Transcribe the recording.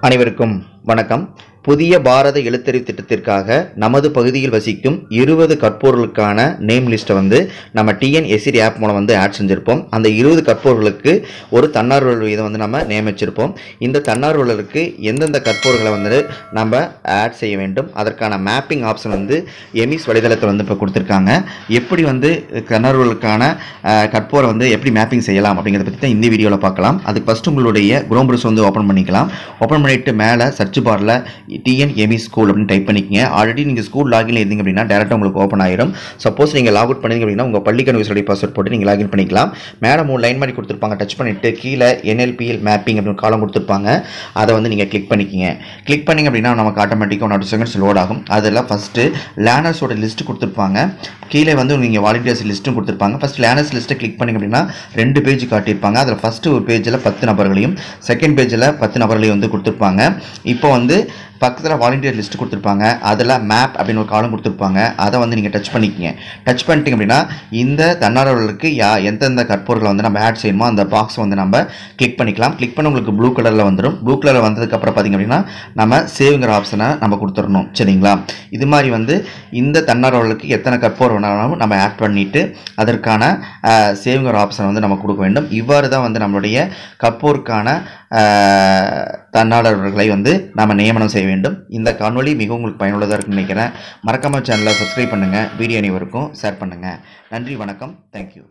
அனைவருக்கும் வணக்கம். புதிய பாரத எழுத்தறிவு திட்டத்திற்காக நமது பகுதியில் வசிக்கும் இருபது கற்போர்களுக்கான நேம் லிஸ்ட்டை வந்து நம்ம டிஎன்எஸ்சிடி ஆப் மூலம் வந்து ஆட் செஞ்சுருப்போம். அந்த இருபது கற்போர்களுக்கு ஒரு தன்னார்வலர் வீதம் வந்து நம்ம நியமிச்சிருப்போம். இந்த தன்னார்வலருக்கு எந்தெந்த கற்போர்களை வந்து நம்ம ஆட் செய்ய வேண்டும்? அதற்கான மேப்பிங் ஆப்ஷன் வந்து எமிஸ் வலைதளத்தில் வந்து இப்போ கொடுத்துருக்காங்க. எப்படி வந்து தன்னார்வலருக்கான கற்போரை வந்து எப்படி மேப்பிங் செய்யலாம் அப்படிங்கிறத பற்றி தான் இந்த வீடியோவில் பார்க்கலாம். அதுக்கு ஃபஸ்ட்டு உங்களுடைய குரோம் ப்ரௌஸ் வந்து ஓப்பன் பண்ணிக்கலாம். ஓப்பன் பண்ணிவிட்டு மேலே சர்ச் பாரில் டிஎன்எமி ஸ்கூல் அப்படின்னு டைப் பண்ணிக்கங்க. ஆல்ரெடி நீங்கள் ஸ்கூல் லாகின் இருந்தீங்க அப்படின்னா டேரெக்டாக உங்களுக்கு ஓப்பன் ஆயிரும். சப்போஸ் நீங்கள் லாக் அவுட் பண்ணிங்க அப்படின்னா உங்கள் பள்ளிக்கணக்கு யூசருடைய பாஸ்வேர்ட் போட்டு நீங்கள் லாகின் பண்ணிக்கலாம். மேலே மூணு லைன் மாதிரி கொடுத்துருப்பாங்க. டச் பண்ணிட்டு கீழே என்எல்பிஎல் மேப்பிங் அப்படின்னு காலம் கொடுத்துருப்பாங்க. அதை வந்து நீங்கள் கிளிக் பண்ணிக்கிங்க. கிளிக் பண்ணிங்க அப்படின்னா நமக்கு ஆட்டோமேட்டிக்காக ஒன் செகண்ட்ஸ் லோட் ஆகும். அதில் ஃபஸ்ட்டு லேனர்ஸோட லிஸ்ட் கொடுத்துருப்பாங்க. கீழே வந்து நீங்கள் வாலண்டியர்ஸ் லிஸ்ட்டும் கொடுத்துருப்பாங்க. ஃபஸ்ட் லேனர்ஸ் லிஸ்ட்டை கிளிக் பண்ணிங்க அப்படின்னா ரெண்டு பேஜ் காட்டியிருப்பாங்க. அதில் ஃபஸ்ட்டு ஒரு பேஜில் பத்து நபர்களையும் செகண்ட் பேஜில் பத்து நபர்களையும் வந்து கொடுத்துருப்பாங்க. இப்போ வந்து பக்கத்தில் வாலண்டியர் லிஸ்ட் கொடுத்துருப்பாங்க. அதில் மேப் அப்படின்னு ஒரு காலம் கொடுத்துருப்பாங்க. அதை வந்து நீங்கள் டச் பண்ணிக்கிங்க. டச் பண்ணிட்டீங்க அப்படின்னா இந்த தன்னார்வலர்களுக்கு யா எந்தெந்த கற்போர்களை வந்து நம்ம ஆட் செய்யணுமோ அந்த பாக்ஸை வந்து நம்ம கிளிக் பண்ணிக்கலாம். கிளிக் பண்ண உங்களுக்கு ப்ளூ கலரில் வந்துடும் ப்ளூ கலரில் வந்ததுக்கப்புறம் பார்த்திங்க அப்படின்னா நம்ம சேவுங்கிற ஆப்ஷனை நம்ம கொடுத்துடணும். சரிங்களா? இது மாதிரி வந்து இந்த தன்னார்வலர்களுக்கு எத்தனை கற்போர் வேணாலும் நம்ம ஆட் பண்ணிவிட்டு அதற்கான சேவிங்கிற ஆப்ஷன் வந்து நம்ம கொடுக்க வேண்டும். இவ்வாறு தான் வந்து நம்மளுடைய கப்போருக்கான தன்னாளர்களை வந்து நாம் நியமனம் செய்ய வேண்டும். இந்த காணொளி மிகவும் உங்களுக்கு பயனுள்ளதாக இருக்குன்னு நினைக்கிறேன். மறக்காமல் சேனலை சப்ஸ்கிரைப் பண்ணுங்கள் வீடியோ அனைவருக்கும் ஷேர் பண்ணுங்கள் நன்றி வணக்கம். தேங்க்யூ